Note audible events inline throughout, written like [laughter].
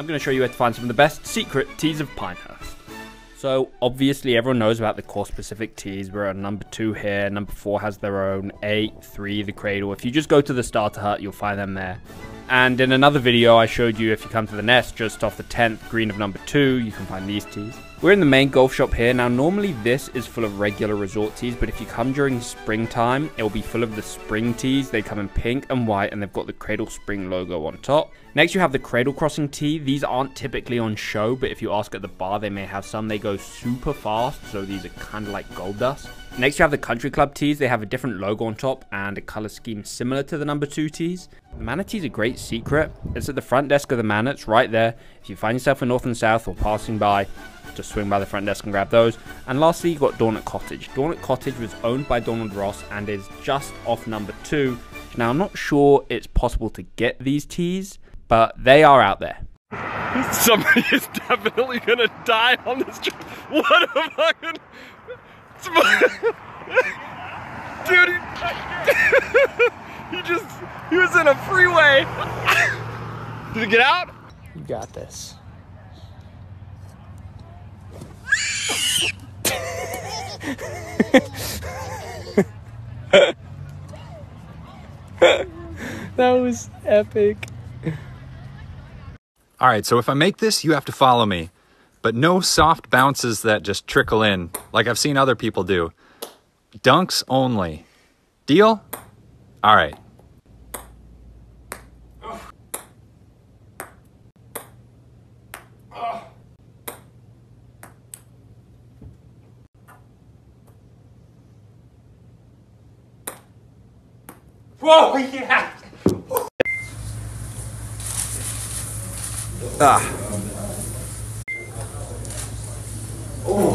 I'm going to show you where to find some of the best secret tees of Pinehurst. So, obviously, everyone knows about the course specific tees. We're at number two here. Number four has their own. Eight, three, the cradle. If you just go to the starter hut, you'll find them there. And in another video, I showed you if you come to the nest just off the 10th green of number 2, you can find these tees. We're in the main golf shop here. Now, normally this is full of regular resort tees, but if you come during springtime, it will be full of the spring tees. They come in pink and white, and they've got the Cradle Spring logo on top. Next, you have the Cradle Crossing tee. These aren't typically on show, but if you ask at the bar, they may have some. They go super fast, so these are kind of like gold dust. Next, you have the Country Club tees. They have a different logo on top and a color scheme similar to the number two tees. The is a great secret. It's at the front desk of the Manor. It's right there. If you find yourself in North and South or passing by, just swing by the front desk and grab those. And lastly, you've got Dornoch Cottage. Dornoch Cottage was owned by Donald Ross and is just off number two. Now, I'm not sure it's possible to get these tees, but they are out there. Somebody is definitely gonna die on this trip. What I gonna... [laughs] Dude, he, [laughs] he just, he was in a freeway. [laughs] Did it get out? You got this. that was epic. All right, so if I make this, you have to follow me. But no soft bounces that just trickle in, like I've seen other people do. Dunks only. Deal? All right. Whoa, yeah. Ah.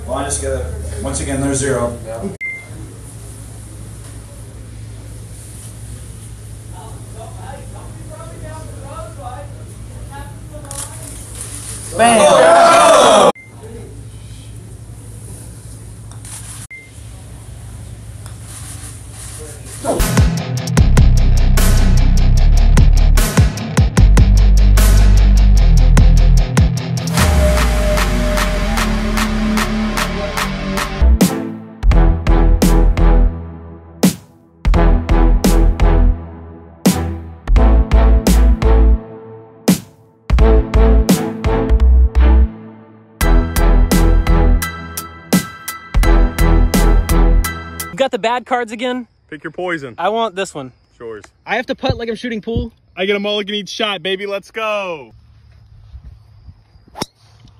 Oh, okay. Well, I just gotta, once again, there's zero. Bam! Oh. You got the bad cards again? Pick your poison. I want this one. Yours. I have to putt like I'm shooting pool. I get a mulligan each shot, baby. Let's go.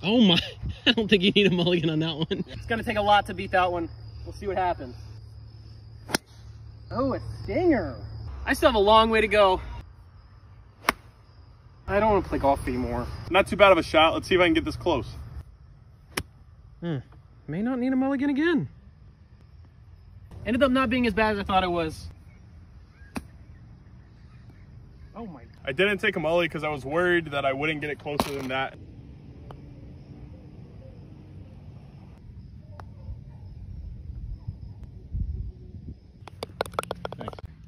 Oh my. [laughs] I don't think you need a mulligan on that one. It's gonna take a lot to beat that one. We'll see what happens. Oh, a stinger. I still have a long way to go. I don't want to play golf anymore. Not too bad of a shot. Let's see if I can get this close. Hmm. May not need a mulligan again. Ended up not being as bad as I thought it was. Oh my. I didn't take a molly because I was worried that I wouldn't get it closer than that.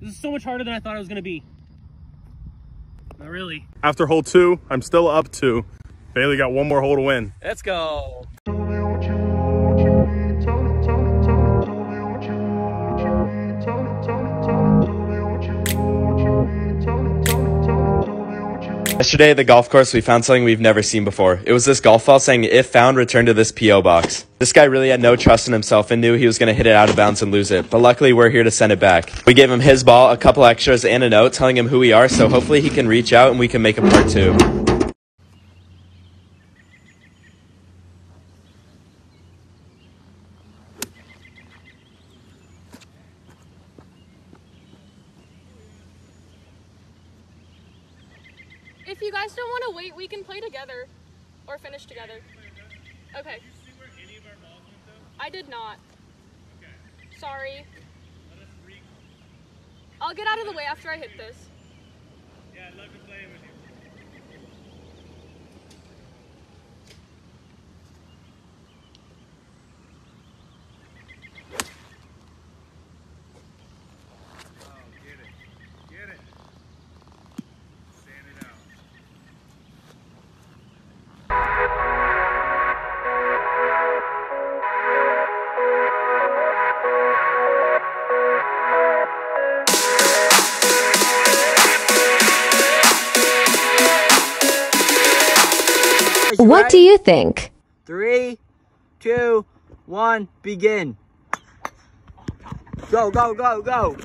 This is so much harder than I thought it was gonna be. Not really. After hole two, I'm still up two. Bailey got one more hole to win. Let's go. Yesterday at the golf course, we found something we've never seen before. It was this golf ball saying, if found, return to this P.O. box. This guy really had no trust in himself and knew he was going to hit it out of bounds and lose it, but luckily we're here to send it back. We gave him his ball, a couple extras, and a note telling him who we are, so hopefully he can reach out and we can make a part two. If you guys don't want to wait, we can play together or finish together. Okay. I did not. Sorry. I'll get out of the way after I hit this. Yeah, I'd love to play with you. What do you think? Three, two, one, begin. Go, go, go, go.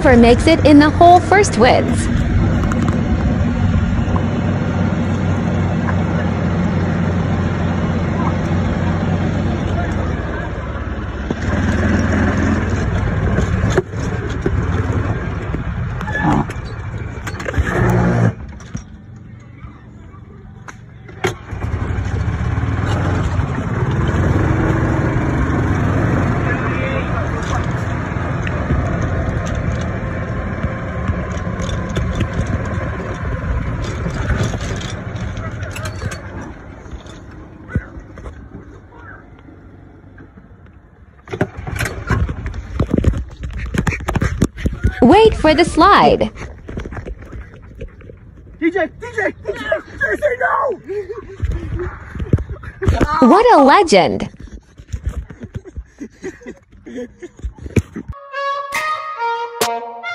Whoever makes it in the hole first wins. Wait for the slide. DJ, DJ, DJ, DJ, no! What a legend. [laughs]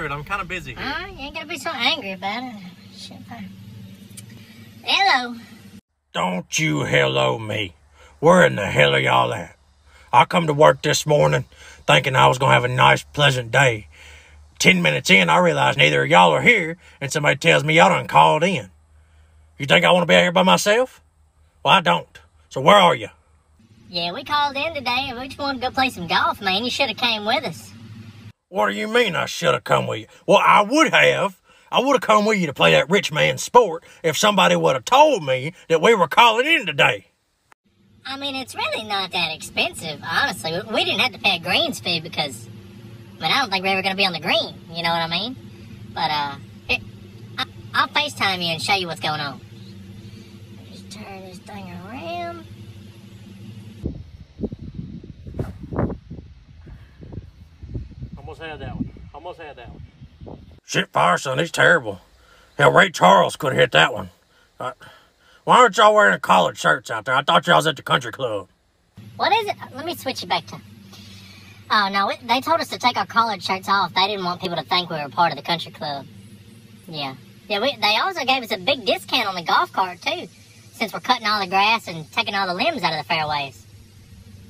answer it. I'm kind of busy here. Huh? You ain't gonna be so angry about it. Shit. Hello. Don't you hello me. Where in the hell are y'all at? I come to work this morning thinking I was gonna have a nice, pleasant day. Ten minutes in, I realize neither of y'all are here, and somebody tells me y'all done called in. You think I want to be out here by myself? Well, I don't. So where are you? Yeah, we called in today and we just wanted to go play some golf, man. You should have came with us. What do you mean I should have come with you? Well, I would have. I would have come with you to play that rich man sport if somebody would have told me that we were calling in today. I mean, it's really not that expensive, honestly. We- We didn't have to pay a greens fee because, I mean, I don't think we're ever going to be on the green. You know what I mean? But, uh, here, I, I'll FaceTime you and show you what's going on. Just turn this thing around. Almost had that one. Almost had that one. Shit fire, son, it's terrible. Hell, Ray Charles could have hit that one. Uh, why aren't y'all wearing collared shirts out there? I thought y'all was at the country club. What is it? Let me switch it back to. Oh no! It, they told us to take our collared shirts off. They didn't want people to think we were part of the country club. Yeah, yeah. We, they also gave us a big discount on the golf cart too, since we're cutting all the grass and taking all the limbs out of the fairways.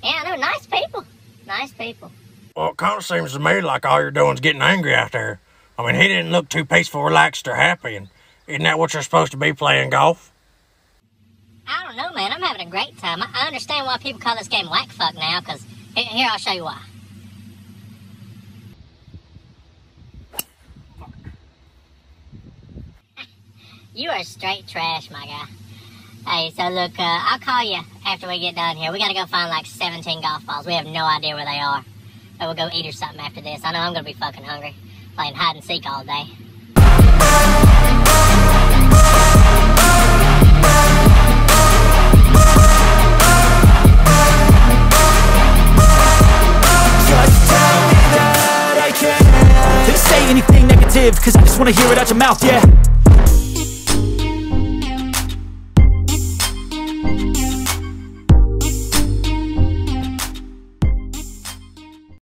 Yeah, they're nice people. Nice people. Well, it kind of seems to me like all you're doing is getting angry out there. I mean, he didn't look too peaceful, relaxed, or happy. And isn't that what you're supposed to be playing golf? I don't know, man. I'm having a great time. I, understand why people call this game whack fuck now, because here, here I'll show you why. You are straight trash, my guy. Hey, so look, uh, I'll call you after we get done here. We gotta go find like 17 golf balls. We have no idea where they are. I will go eat or something after this. I know I'm going to be fucking hungry. Playing hide and seek all day. Just tell me that I can't. Didn't say anything negative, cause I just wanna hear it out your mouth, yeah